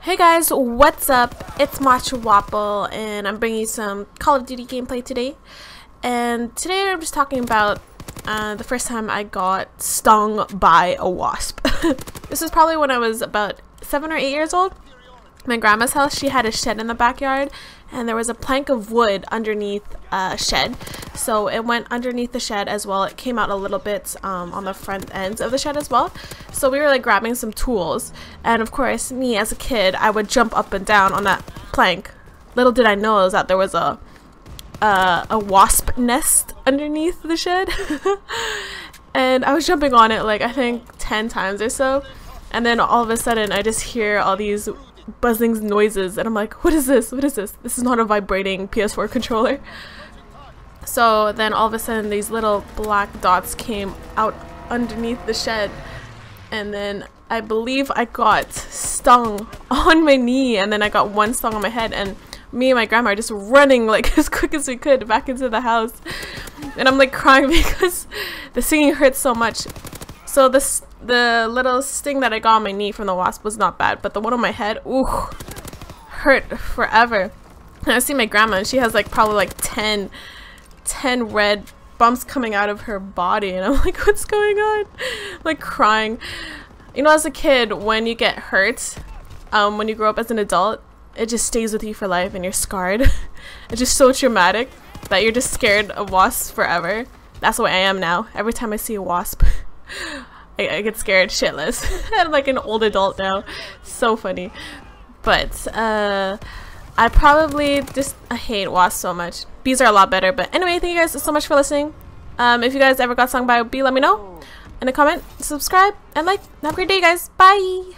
Hey guys, what's up? It's Matchawapple, and I'm bringing you some Call of Duty gameplay today. And today I'm just talking about uh, the first time I got stung by a wasp. this was probably when I was about 7 or 8 years old. My grandma's house, she had a shed in the backyard, and there was a plank of wood underneath a shed. So it went underneath the shed as well. It came out a little bit um, on the front ends of the shed as well. So we were like grabbing some tools. And of course, me as a kid, I would jump up and down on that plank. Little did I know is that there was a uh, a wasp nest underneath the shed. and I was jumping on it like I think 10 times or so. And then all of a sudden I just hear all these buzzing noises and I'm like, what is this? What is this? This is not a vibrating PS4 controller. So then all of a sudden these little black dots came out underneath the shed and then I believe I got stung on my knee and then I got one stung on my head and me and my grandma are just running like as quick as we could back into the house and I'm like crying because the stinging hurts so much so this the little sting that I got on my knee from the wasp was not bad, but the one on my head, ooh, hurt forever. And I see my grandma and she has like probably like 10, 10 red bumps coming out of her body and I'm like, what's going on? like crying. You know, as a kid, when you get hurt, um, when you grow up as an adult, it just stays with you for life and you're scarred. it's just so traumatic that you're just scared of wasps forever. That's what I am now. Every time I see a wasp. I, I get scared shitless. I'm like an old adult now. So funny. But, uh, I probably just I hate wasps so much. Bees are a lot better. But anyway, thank you guys so much for listening. Um, if you guys ever got stung by a bee, let me know in a comment, subscribe, and like. Have a great day, guys. Bye!